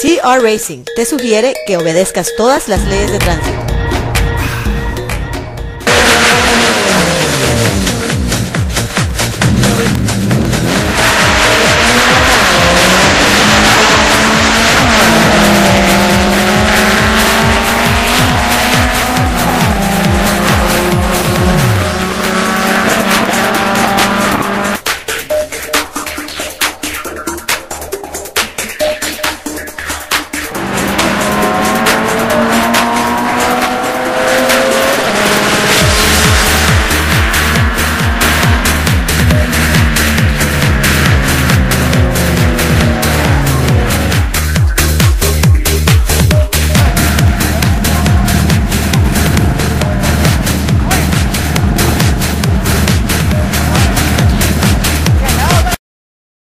TR Racing te sugiere que obedezcas todas las leyes de tránsito.